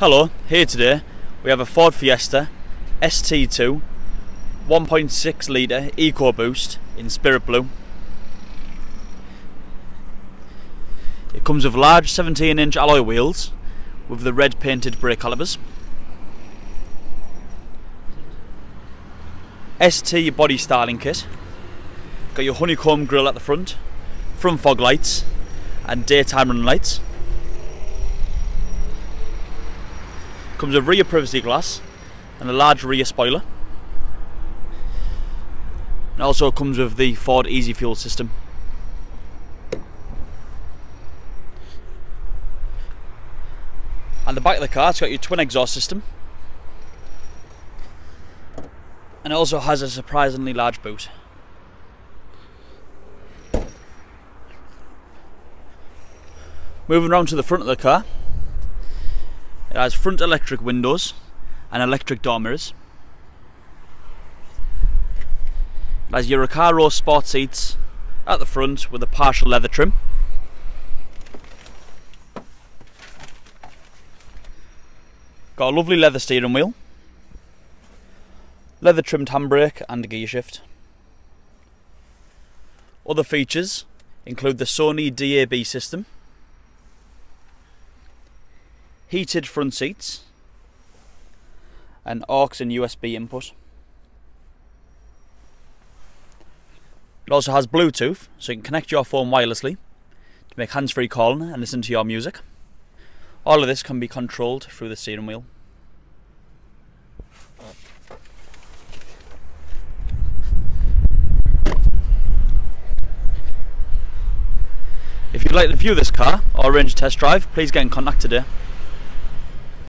Hello, here today we have a Ford Fiesta ST2 1.6 litre EcoBoost in Spirit Blue. It comes with large 17 inch alloy wheels with the red painted brake calipers. ST body styling kit. Got your honeycomb grille at the front, front fog lights and daytime running lights. Comes with rear privacy glass and a large rear spoiler. It also comes with the Ford Easy Fuel system. And the back of the car, it's got your twin exhaust system. And it also has a surprisingly large boot. Moving around to the front of the car, it has front electric windows and electric door mirrors. It has your Recaro sport seats at the front with a partial leather trim. Got a lovely leather steering wheel, leather trimmed handbrake and a gear shift. Other features include the Sony DAB system, heated front seats, and aux and USB input. It also has Bluetooth, so you can connect your phone wirelessly to make hands-free calling and listen to your music. All of this can be controlled through the steering wheel. If you'd like to view this car or arrange a test drive, please get in contact today.